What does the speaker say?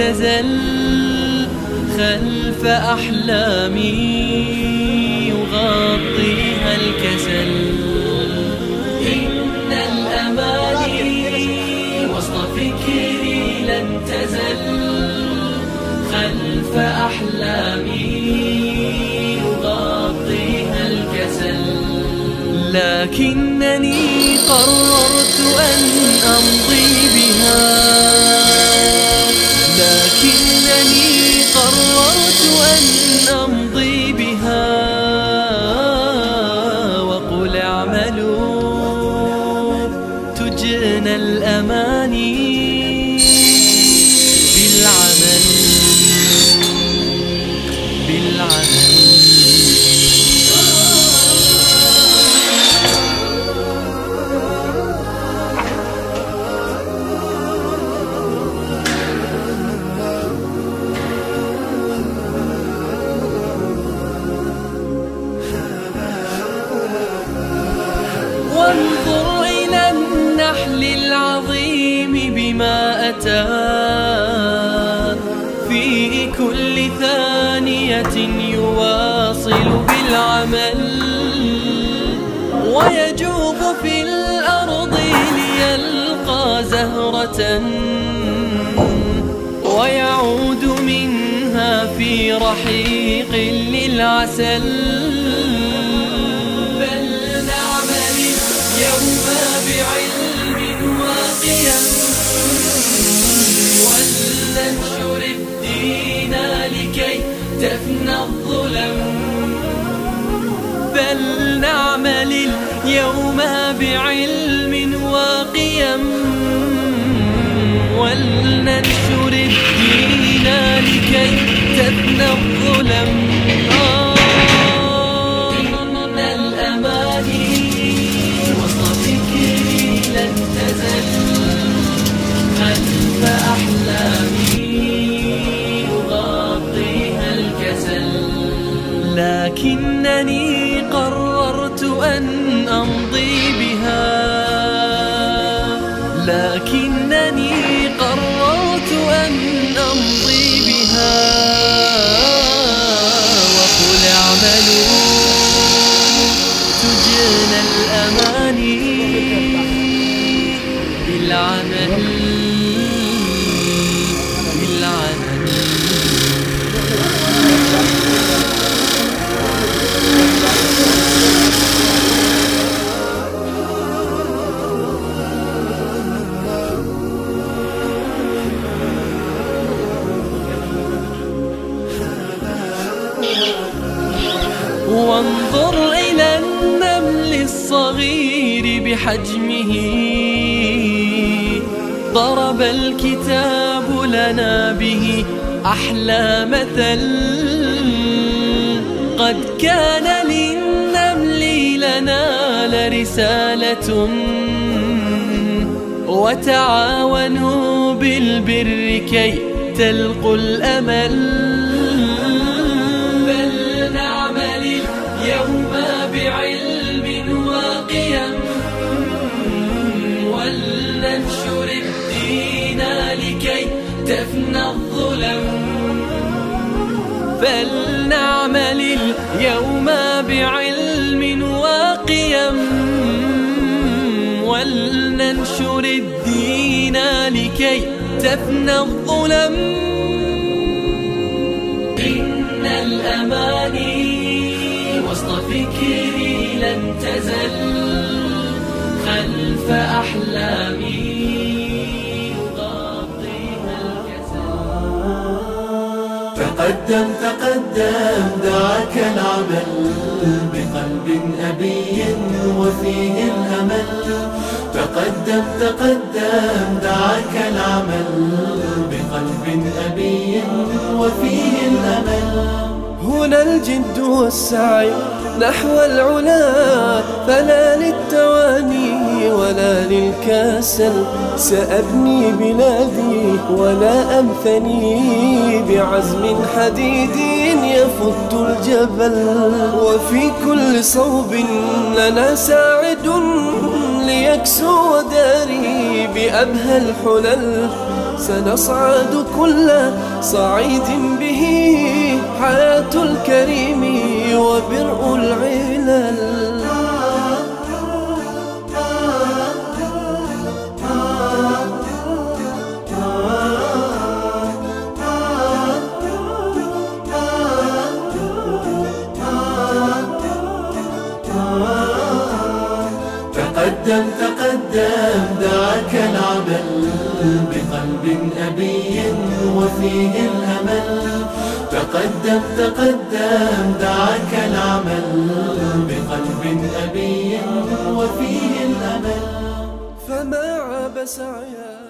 تزل خلف أحلامي يغطيها الكسل. إن الأماني وسط فكري لن تزل خلف أحلامي يغطيها الكسل. لكنني قررت أن أمضي تجنى الأماني بالعمل. النحل العظيم بما أتى. في كل ثانية يواصل بالعمل. ويجوب في الأرض ليلقى زهرة. ويعود منها في رحيق للعسل. بعلم وقيم ولننشر الدين لكي تفنى الظلم. لكنني قررت أن أمضي بها لكنني قررت أن أمضي بها. بحجمه. ضرب الكتاب لنا به أحلى مثل. قد كان للنمل لنا لرسالة. وتعاونوا بالبر كي تلقوا الأمل. بل نعمل اليوم بعلم تفنى الظلم. فلنعمل اليوم بعلم وقيم ولننشر الدين لكي تفنى الظلم. إن الأماني وسط فكري لن تزل. خلف أحلامي تقدم تقدم دعاك العمل. بقلب أبي وفيه الأمل. تقدم تقدم دعاك العمل. بقلب أبي وفيه الأمل. هنا الجد والسعي نحو العلا فلا للتواني. ولا للكسل سأبني بلادي ولا أنثني بعزم حديد يفت الجبل. وفي كل صوب لنا ساعد ليكسو داري بأبهى الحلل. سنصعد كل صعيد به حياة الكريم وبرء العلل. تقدم تقدم دعك العمل بقلب أبي وفيه الأمل. تقدم تقدم دعك العمل بقلب أبي وفيه الأمل. فما عاب سعيا